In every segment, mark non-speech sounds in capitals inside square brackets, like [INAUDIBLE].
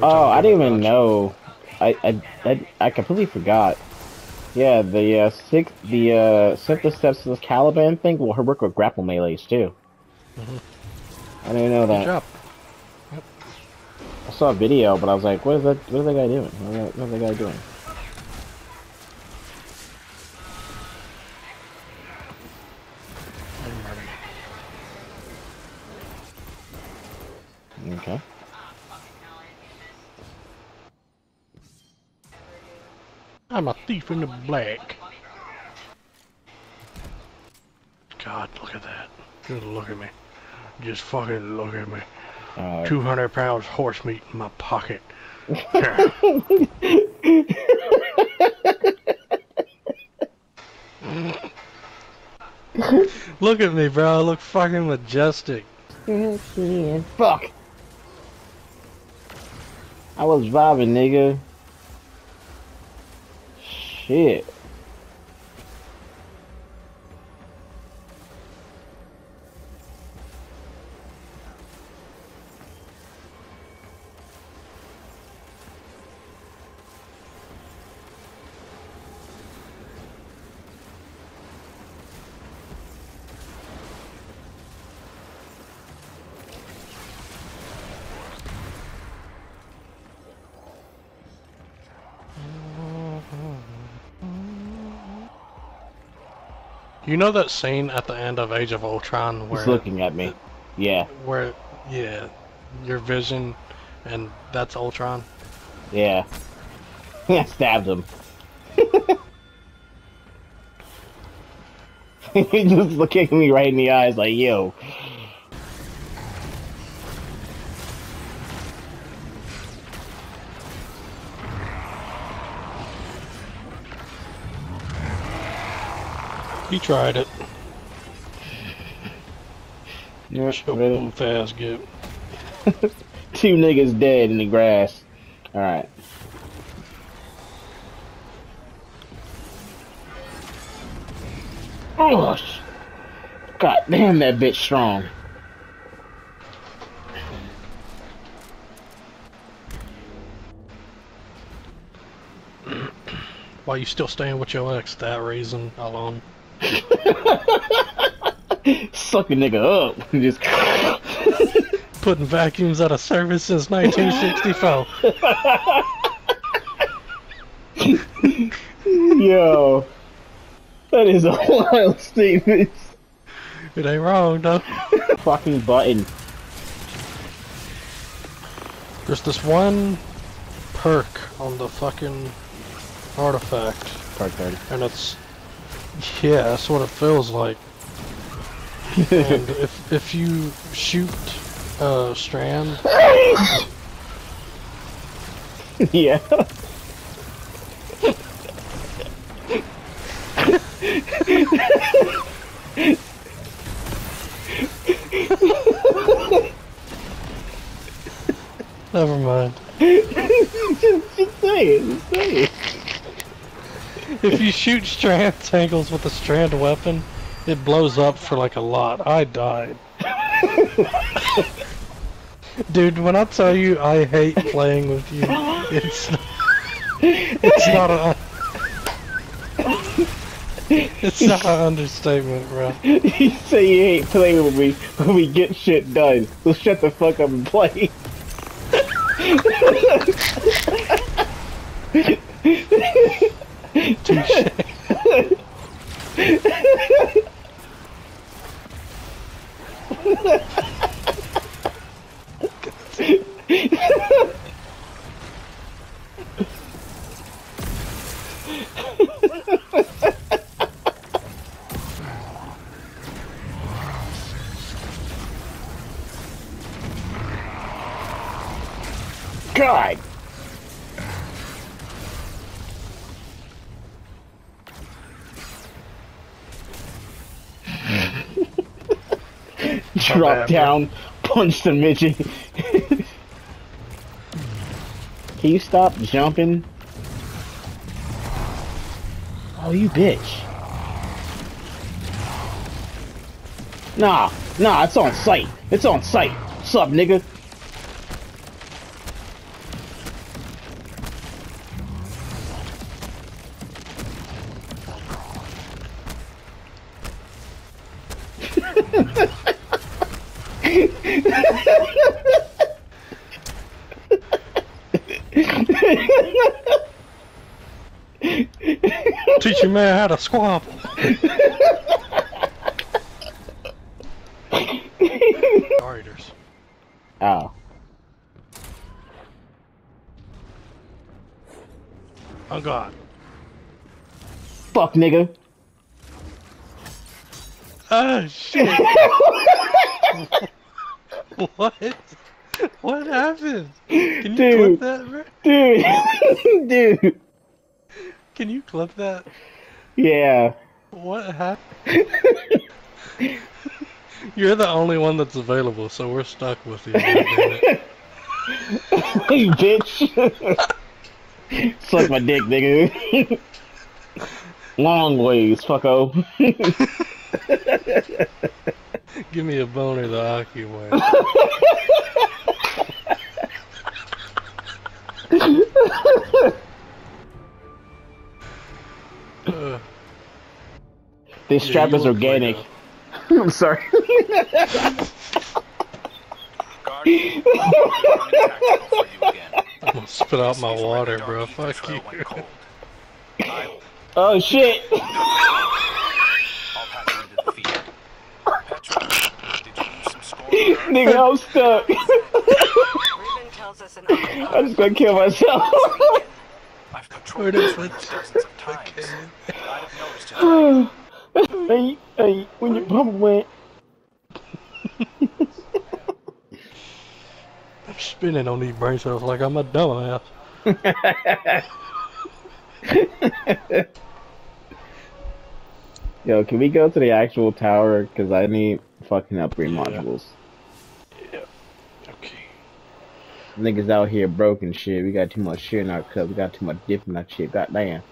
Oh, I didn't even know. I, I, I, I completely forgot. Yeah, the uh, six, the uh, simple steps to the Caliban thing will her work with grapple melees too. I didn't know Good that. job. I saw a video, but I was like, "What is that? What is that guy doing? What is that, what is that guy doing?" Thief in the black. God, look at that. Just look at me. Just fucking look at me. Uh, 200 pounds horse meat in my pocket. [LAUGHS] look at me, bro. I look fucking majestic. Fuck. I was vibing, nigga. Shit. You know that scene at the end of Age of Ultron where He's looking at me. Yeah, where yeah, your vision and that's Ultron? yeah. [LAUGHS] I stabbed him. [LAUGHS] he just looking me right in the eyes like, yo. He tried it. Yeah, Show really. ass get. [LAUGHS] Two niggas dead in the grass. Alright. Oh, God damn, that bitch strong. Why you still staying with your ex? That reason alone. [LAUGHS] Suck a nigga up. [LAUGHS] Just. Putting vacuums out of service since 1964. [LAUGHS] Yo. That is a wild statement. it ain't wrong though. Fucking button. There's this one perk on the fucking artifact, 30. and it's yeah, that's what it feels like. and [LAUGHS] if if you shoot uh, Strand, yeah. never mind. just, [LAUGHS] just say it. Just say it. If you shoot Strand tangles with a Strand weapon, it blows up for like a lot. I died. [LAUGHS] Dude, when I tell you I hate playing with you, it's not, it's not a it's not an understatement, bro. [LAUGHS] you say you hate playing with me, but we get shit done. So shut the fuck up and play. [LAUGHS] God. Drop bad, bro. down, punch the midget. Can you stop jumping? Oh, you bitch. Nah, nah, it's on site. It's on site. What's up, nigga? Teach your man how to squabble. Raiders. Oh. Oh god. Fuck, nigga. Oh shit. [LAUGHS] what? [LAUGHS] What happened? Can you Dude. clip that, bro? Dude. [LAUGHS] Dude. Can you clip that? Yeah. What happened? [LAUGHS] You're the only one that's available, so we're stuck with you. you bitch. Suck my dick, nigga. Long ways, fucko. Give me a boner the Aki way. [LAUGHS] Uh, This yeah, strap is look like organic. a- I'm sorry. Guardian, I'm tactical for you again. I'm gonna spit out my water, bro. Dark Fuck Trail you. went cold. I- oh shit. [LAUGHS] Nigga, I'll patch you I'm just gonna kill myself. I've Where patrolled it- route dozens of times. Okay. I'd have noticed it. [SIGHS] hey, hey, when your pump went. I'm spinning on these brain cells like I'm a dumbass. [LAUGHS] Yo, can we go to the actual tower? Cause I need fucking upgrade Yeah. modules. Okay. Niggas out here broken shit. We got too much shit in our cup. We got too much dip in our shit. God damn.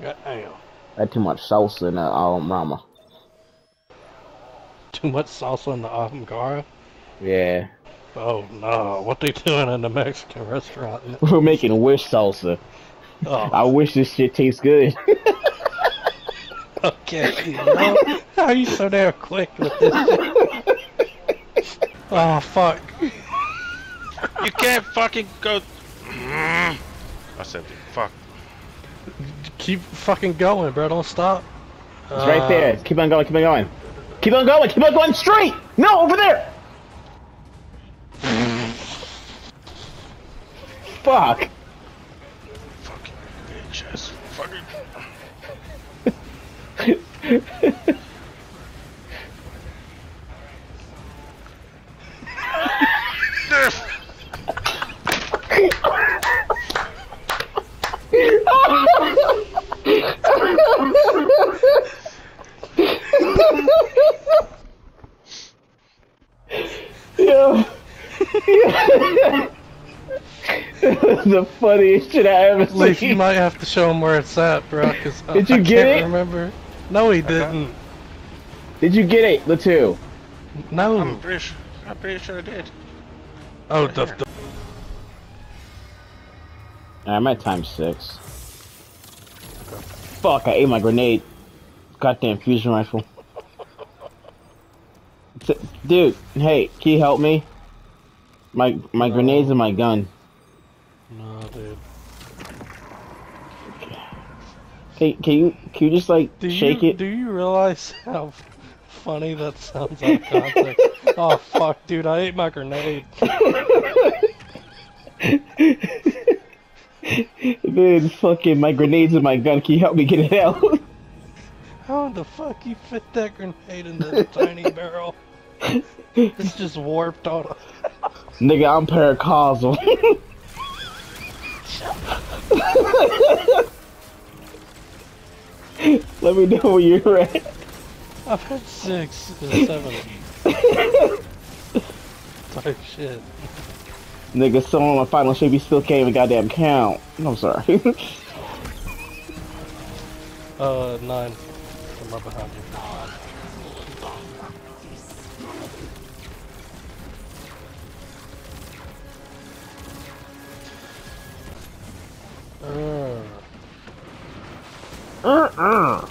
God damn. Got too much salsa in our um, mama. [LAUGHS] Too much salsa in the avocado? Yeah. Oh no, what they doing in the Mexican restaurant? [LAUGHS] We're making wish salsa. I Oh, wish this shit tastes good. [LAUGHS] okay. You know, how are you so damn quick with this shit? Oh fuck. You can't fucking go. I said, fuck. Keep fucking going, bro. Don't stop. It's right there. Uh, keep on going, keep on going. Keep on going, keep on going straight! No, over there! Fuck. Fucking bitches. Fucking. [LAUGHS] the funniest shit I ever Leaf, you might have to show him where it's at, bro. Cause I, Did you I get can't it? Remember? No, he didn't. Did you get it, the two? No. I'm pretty sure. I'm pretty sure I did. oh, the, the I'm at time six. Fuck, I ate my grenade. Goddamn fusion rifle. Dude, hey, can you help me? My my grenades and my gun. No, dude. Can, can you can you just like Do shake you it? do you realize [LAUGHS] how funny that sounds out of context? [LAUGHS] oh fuck, dude! I ate my grenade. [LAUGHS] Dude, fucking my grenades and my gun. Can you help me get it out? How the fuck you fit that grenade in the tiny barrel? It's just warped on. a- Nigga, I'm paracausal. [LAUGHS] Let me know where you're at. I've had six seven. Type shit. Nigga, someone on my final shape, he still can't even goddamn count. I'm sorry. [LAUGHS] Uh, nine. I'm right behind you. Uh, Uh-uh.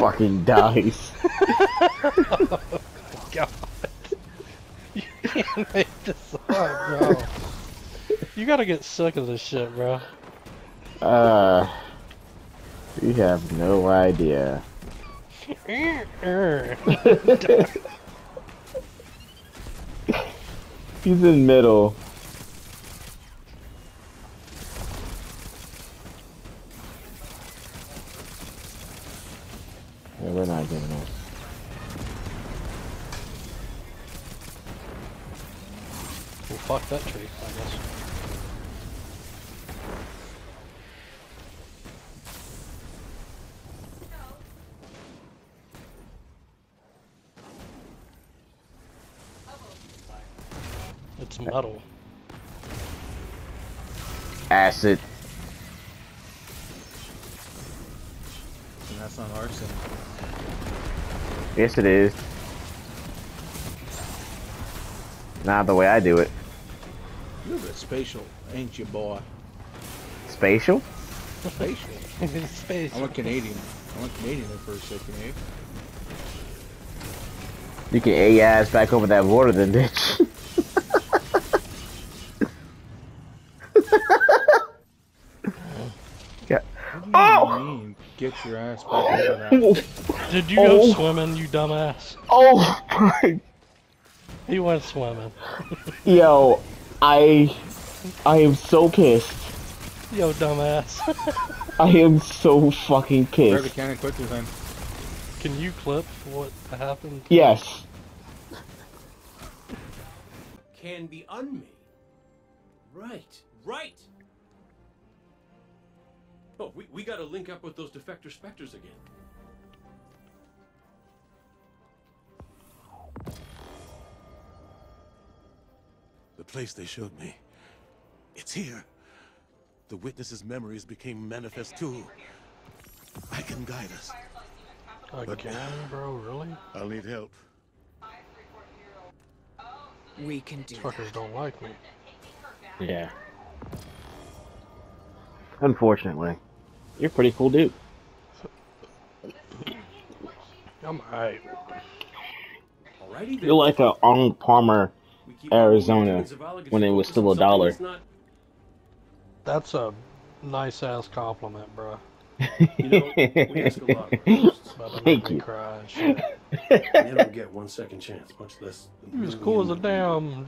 Fucking dice. [LAUGHS] God. You can't make this up, bro. You gotta get sick of this shit, bro. Uh, you have no idea. [LAUGHS] [LAUGHS] He's in middle. Yeah, we're not giving up. well, fuck that tree, I guess. It's metal. Acid. And that's not arson. Yes, it is. Not the way I do it. You're a bit spatial, ain't you, boy? Spatial? Spatial. Space. I went Canadian. I'm a Canadian there for a second, eh? You can A your ass back over that border then, bitch. yeah. [LAUGHS] What do you mean? Get your ass back over that. [LAUGHS] Did you go Oh. swimming, you dumbass? Oh my He went swimming. [LAUGHS] Yo, I I am so pissed. Yo, dumbass. [LAUGHS] I am so fucking Grab the pissed. cannon quickly then. Can you clip what happened? Yes. can be unmade. Right, right. Oh, we, we gotta link up with those defector specters again. The place they showed me. It's here. The witness's memories became manifest too. I can guide us. Again, bro, really? I'll need help. We can do Fuckers don't like me. Yeah. Unfortunately. You're a pretty cool dude. I'm alright. Alrighty then. You're like a Arnold Palmer. We keep our Arizona, humans of Alligator when it was still a dollar. that's a nice ass compliment, bro. You know, we ask a lot of [LAUGHS] our hosts. About to Thank make you. cry and. [LAUGHS] They don't get one second chance, much less. He was cool as a damn